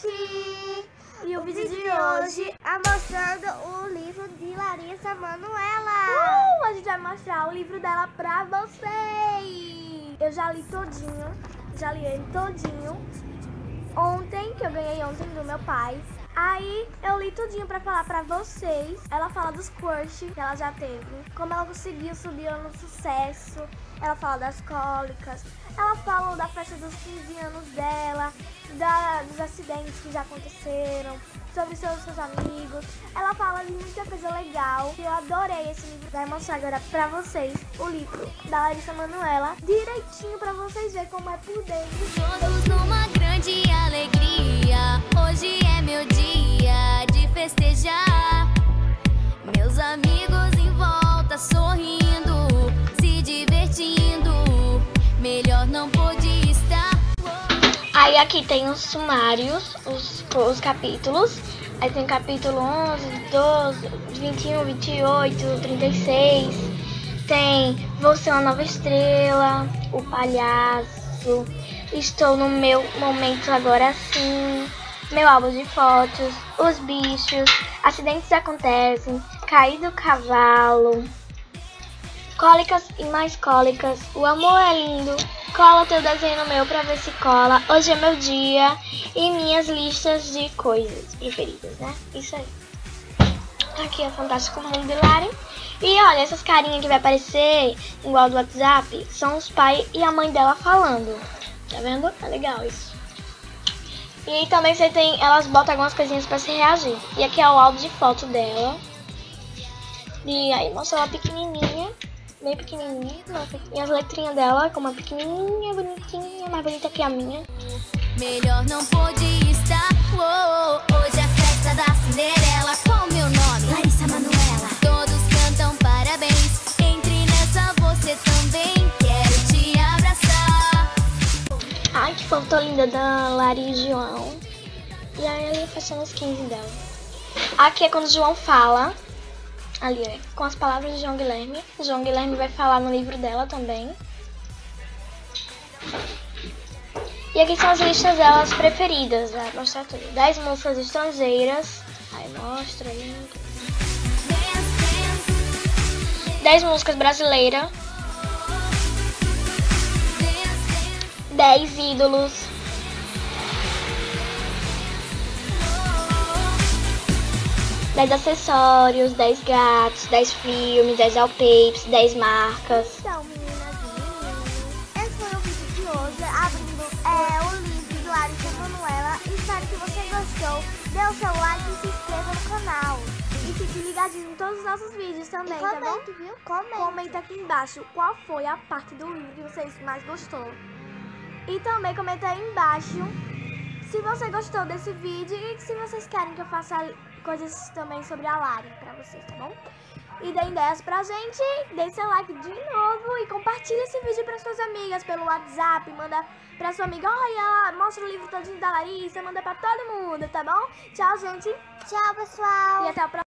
gente! E o vídeo de hoje é mostrando o livro de Larissa Manoela. uh, a gente vai mostrar o livro dela pra vocês. Eu já li todinho, já li ele todinho. Ontem, que eu ganhei ontem do meu pai. Aí eu li tudinho pra falar pra vocês. Ela fala dos crush que ela já teve, como ela conseguiu subir no sucesso. Ela fala das cólicas. Ela fala da festa dos 15 anos dela, da, dos acidentes que já aconteceram, sobre seus, seus amigos. Ela fala de muita coisa legal. Eu adorei esse livro. Vai mostrar agora pra vocês o livro da Larissa Manoela, direitinho pra vocês verem como é por dentro. Todos numa grande alegria. Hoje é aqui tem os sumários, os, os capítulos. Aí tem capítulo 11, 12, 21, 28, 36. Tem Você é uma nova estrela, O palhaço, Estou no meu momento agora sim, Meu álbum de fotos, Os bichos, Acidentes acontecem, Caí do cavalo, Cólicas e mais cólicas, O amor é lindo, Cola teu desenho no meu pra ver se cola. Hoje é meu dia e minhas listas de coisas preferidas, né? Isso aí. Aqui é o Fantástico Mundo de Lari. E olha, essas carinhas que vai aparecer igual do WhatsApp são os pai e a mãe dela falando. Tá vendo? É legal isso. E também você tem, elas botam algumas coisinhas pra se reagir. E aqui é o álbum de foto dela. E aí mostra ela pequenininha bem pequenininha. E as letrinhas dela, como é pequenininha, bonitinha, mais bonita que a minha. Melhor não podia estar. Oh, hoje é festa da Cinderela. Qual meu nome? Larissa Manoela. Todos cantam parabéns. Entre nessa você também. Quero te abraçar. Ai, que foto linda da Lari e João. E aí ela fechando os 15 dela. Aqui é quando o João fala ali, com as palavras de João Guilherme. João Guilherme vai falar no livro dela também. E aqui são as listas delas preferidas, vai mostrar tudo. 10 músicas estrangeiras. Aí mostra aí. 10 músicas brasileiras. 10 ídolos. 10 acessórios, 10 gatos, 10 filmes, 10 wallpapers, 10 marcas. Então, meninas e meninos, esse foi o vídeo de hoje, abrindo é, o livro de Larissa Manuela. Espero que você gostou. Dê o seu like e se inscreva no canal. E fique ligadinho em todos os nossos vídeos também, e tá bom? comente, viu? Comente. Comenta aqui embaixo qual foi a parte do livro que vocês mais gostou. E também comenta aí embaixo se você gostou desse vídeo e se vocês querem que eu faça coisas também sobre a Lari pra vocês, tá bom? E dê ideias pra gente, dê seu like de novo e compartilhe esse vídeo para suas amigas pelo WhatsApp, manda pra sua amiga, olha lá, mostra o livro todinho da Larissa, manda pra todo mundo, tá bom? Tchau, gente, Tchau, pessoal. e até o próximo